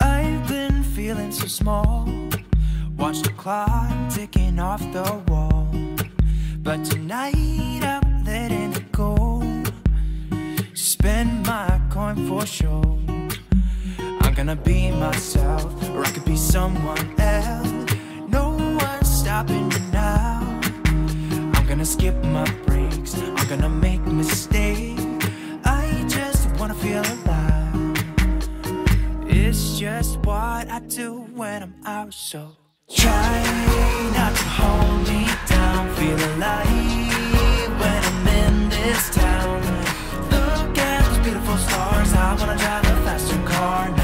I've been feeling so small. Watch the clock ticking off the wall. But tonight I'm letting it go. Spend my coin for sure. I'm gonna be myself, someone else. No one's stopping me now. I'm gonna skip my breaks. I'm gonna make mistakes. I just wanna feel alive. It's just what I do when I'm out, so try not to hold me down. Feel alive when I'm in this town. Look at those beautiful stars. I wanna drive a faster car. Nothing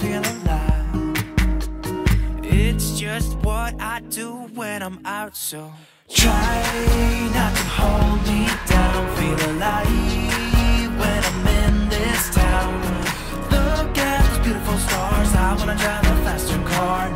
Feel alive. It's just what I do when I'm out, so try not to hold me down. Feel alive when I'm in this town. Look at those beautiful stars. I wanna drive a faster car.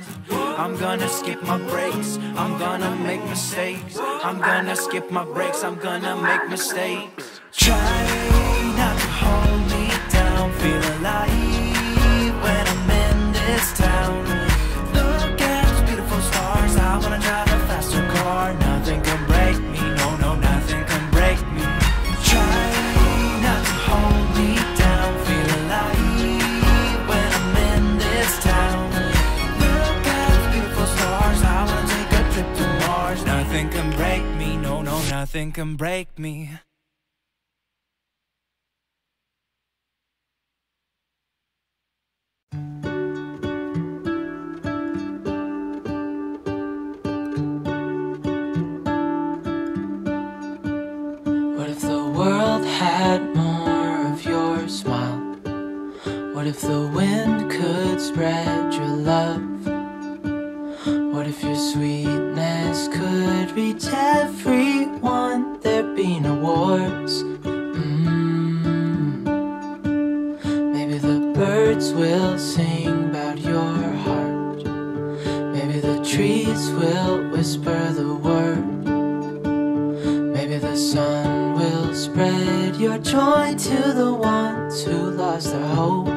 I'm gonna skip my breaks. I'm gonna make mistakes. I'm gonna skip my breaks. I'm gonna make mistakes. Try not to hold me down. Feel alive when I'm in this town. Look at those beautiful stars. I wanna drive a faster car. Nothing Nothing can break me. No, no, nothing can break me. What if the world had more of your smile? What if the wind could spread your love? If your sweetness could reach everyone? There'd be no wars. Mm. Maybe the birds will sing about your heart. Maybe the trees will whisper the word. Maybe the sun will spread your joy to the ones who lost their hope.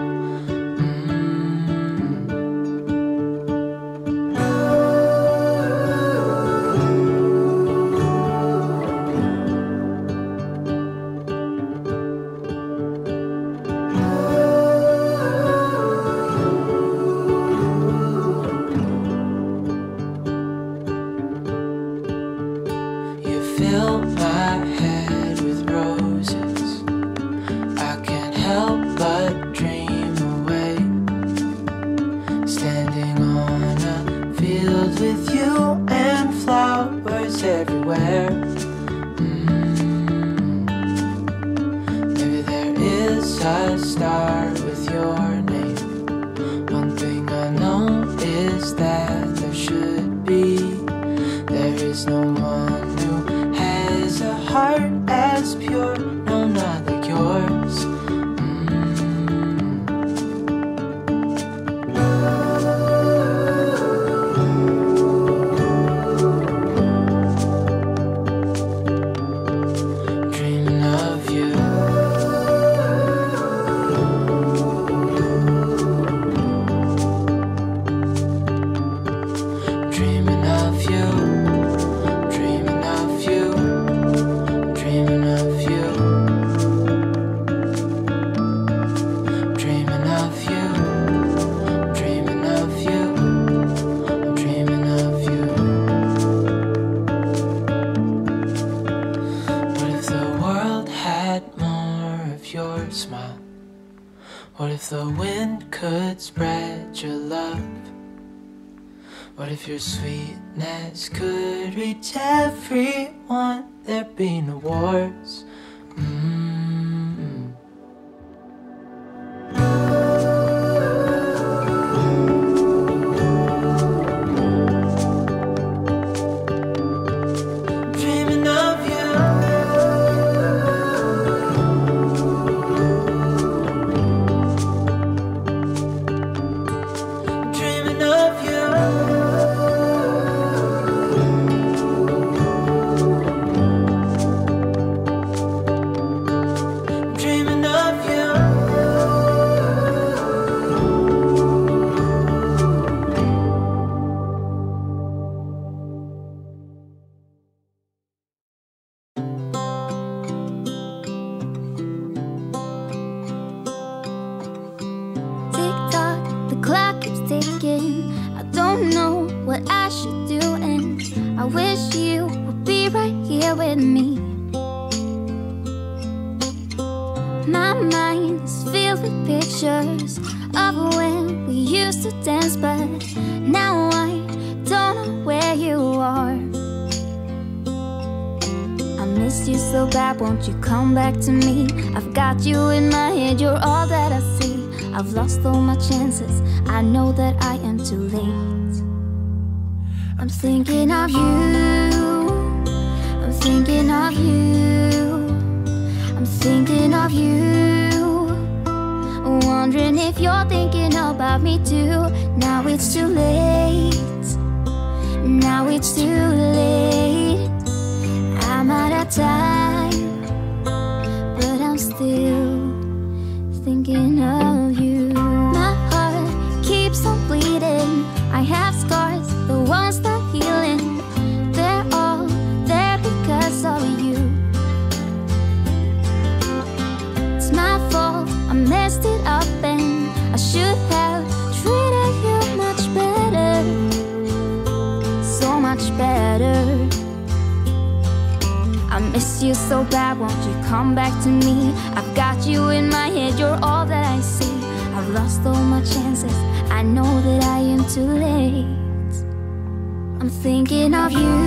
A smile? What if the wind could spread your love? What if your sweetness could reach everyone? There'd be no wars. Mm. Clock. I don't know what I should do, and I wish you would be right here with me. My mind is filled with pictures of when we used to dance, but now I don't know where you are. I missed you so bad, won't you come back to me? I've got you in my head, you're all that I see. I've lost all my chances, I know that I am too late. I'm thinking of you, I'm thinking of you, I'm thinking of you. Wondering if you're thinking about me too. Now it's too late, now it's too late. I'm out of time, of you,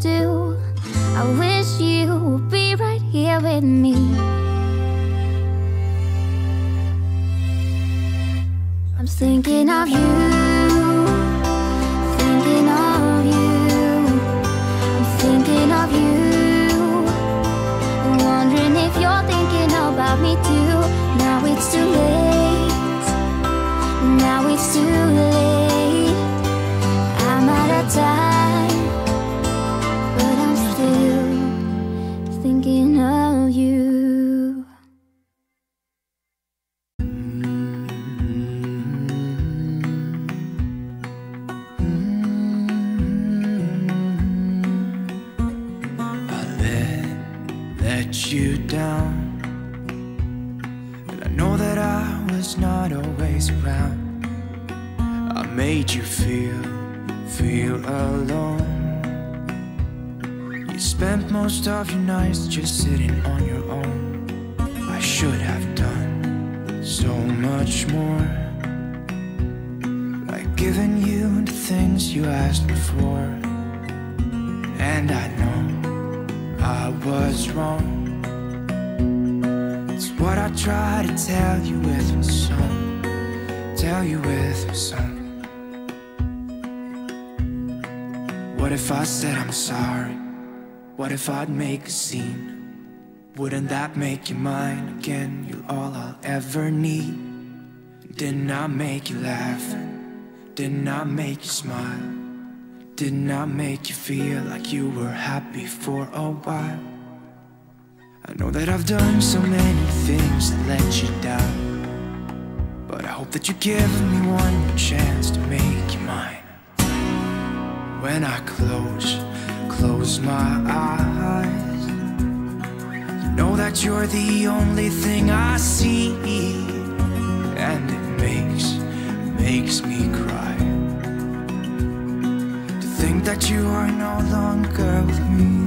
do. I wish you would be right here with me. I'm thinking of you, thinking of you, I'm thinking of you. Wondering if you're thinking about me too. Now it's too late. Now it's too late. I'm out of time, you feel, feel alone. You spent most of your nights just sitting on your own. I should have done so much more. Like giving you the things you asked me for. And I know I was wrong. It's what I try to tell you with my song. Tell you with my song. What if I said I'm sorry? What if I'd make a scene? Wouldn't that make you mine again? You're all I'll ever need. Didn't I make you laugh? Didn't I make you smile? Didn't I make you feel like you were happy for a while? I know that I've done so many things that let you down. But I hope that you give me one chance to make you mine. When I close, close my eyes, know that you're the only thing I see. And it makes, makes me cry to think that you are no longer with me.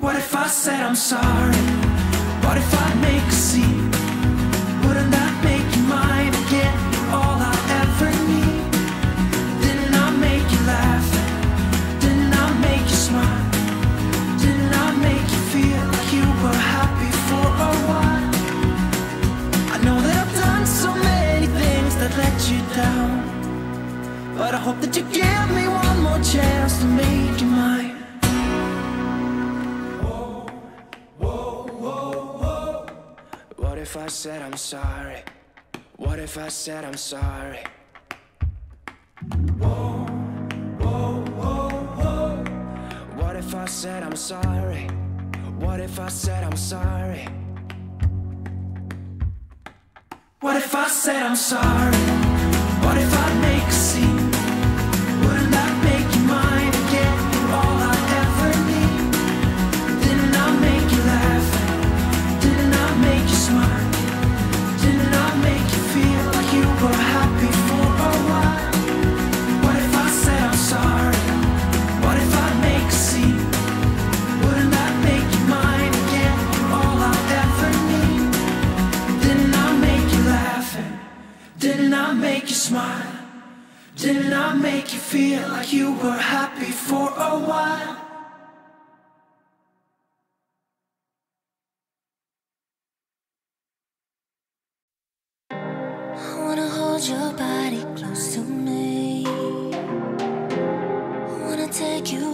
What if I said I'm sorry? Sorry? What if I said I'm sorry? Whoa, whoa, whoa, whoa. What if I said I'm sorry? What if I said I'm sorry? What if I said I'm sorry? What if I make a scene? Your body close to me. I wanna take you